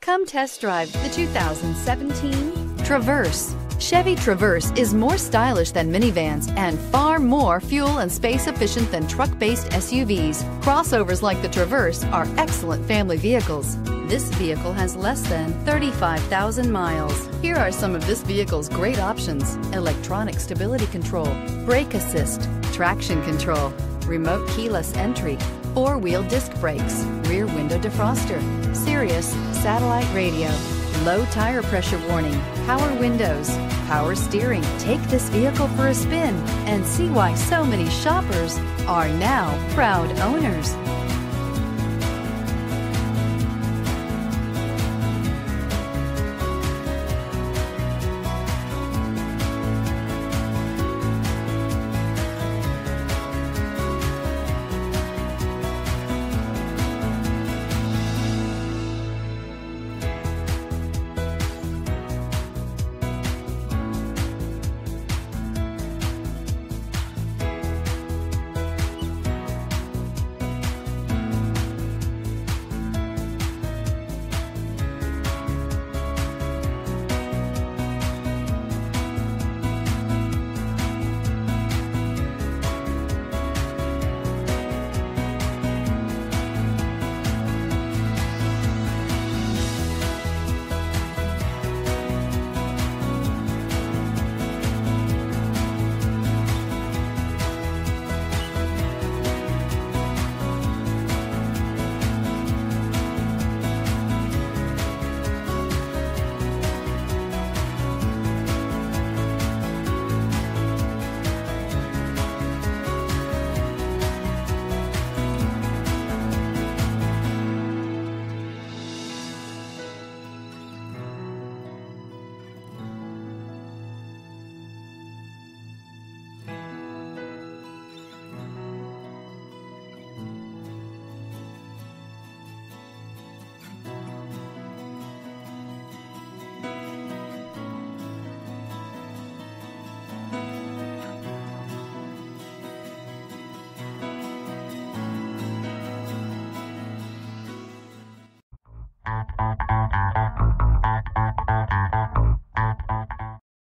Come test drive the 2017 Traverse. Chevy Traverse is more stylish than minivans and far more fuel and space efficient than truck based SUVs. Crossovers like the Traverse are excellent family vehicles. This vehicle has less than 35,000 miles. Here are some of this vehicle's great options electronic stability control, brake assist, traction control, remote keyless entry, four wheel disc brakes, rear window defroster, Sirius satellite radio, low tire pressure warning, power windows, power steering. Take this vehicle for a spin and see why so many shoppers are now proud owners.